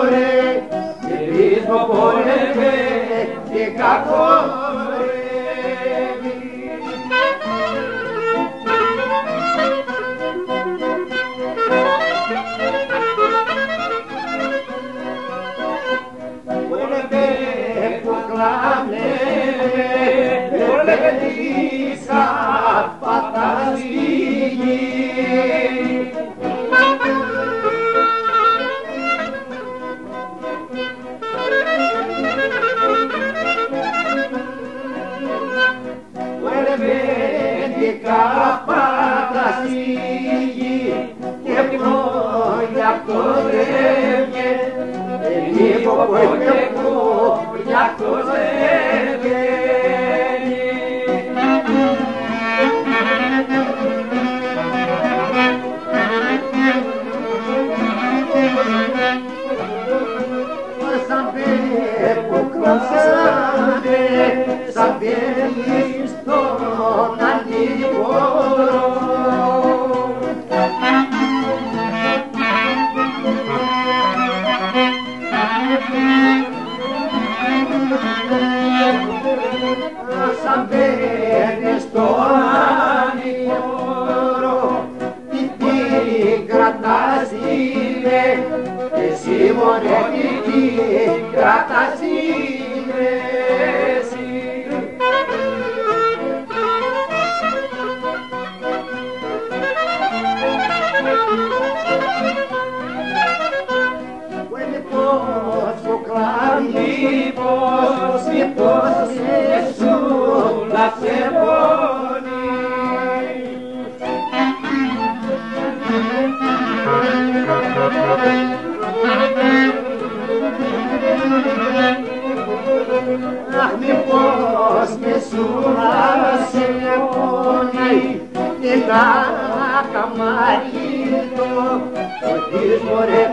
κακόρε Και πίσω πορεύει κακόρε που κλάμε, λεβέντησα παταζίγη. Porque el tiempo vuelve σαν παίρνεις το ανηφόρο τι την κρατάς είναι. Εσύ μωρέ τι την κρατάς είναι πώς μη πώς σου λάψε πόνι. Αχ, μήπως με σου λάψε πόνι, την καμαρίτο, ότι μωρέ